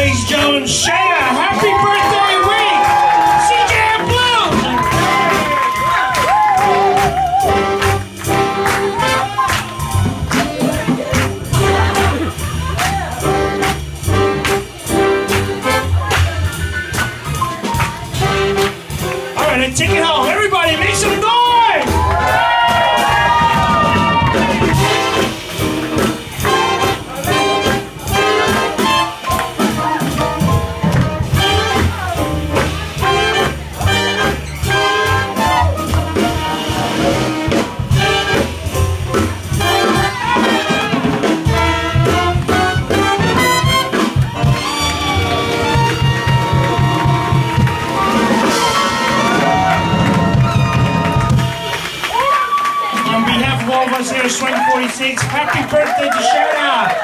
ladies and gentlemen, Shayna. Happy birthday! Year's 2046. Happy birthday to Shauna!